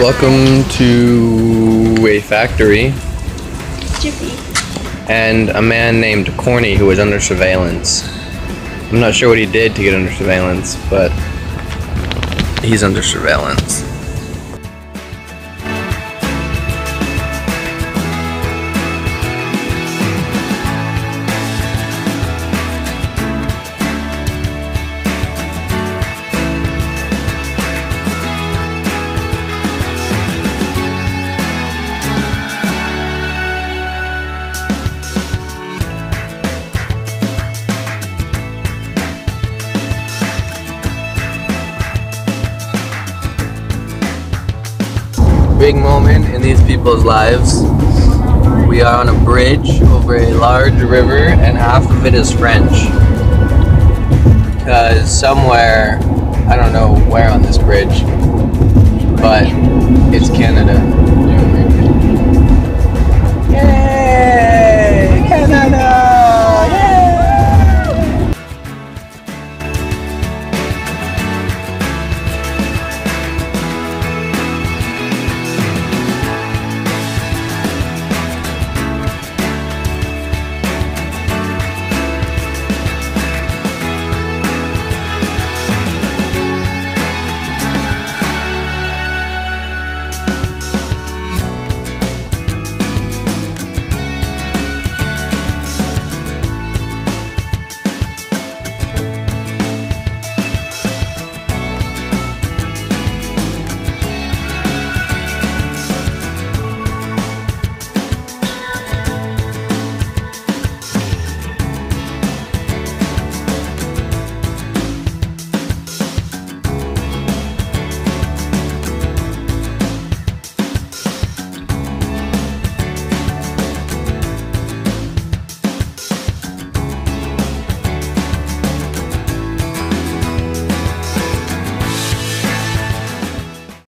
Welcome to a factory Jiffy. and a man named Corny who was under surveillance. I'm not sure what he did to get under surveillance, but he's under surveillance. Big moment in these people's lives. We are on a bridge over a large river, and half of it is French. Because somewhere, I don't know where on this bridge,